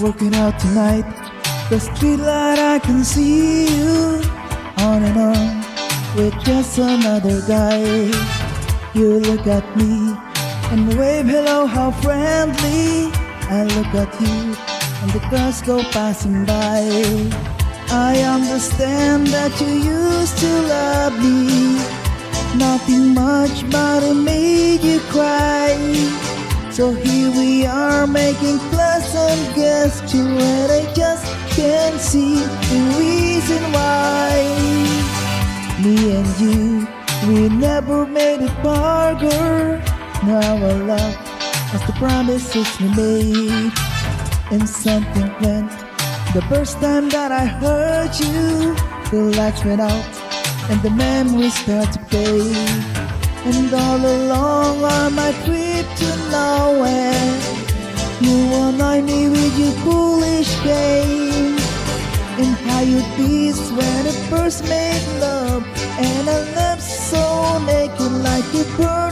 working out tonight. The streetlight, I can see you on and on with just another guy. You look at me and wave hello, how friendly. I look at you and the cars go passing by. I understand that you used to love me. Nothing much, but it made you cry. So here we are making pleasant gestures, and I just can't see the reason why. Me and you, we never made it farther. Now our love, as the promises we made, and something went. The first time that I heard you, the lights went out, and the memories start to fade. And all along on my trip to nowhere, and how you bees when it first made love and I love so naked like it burns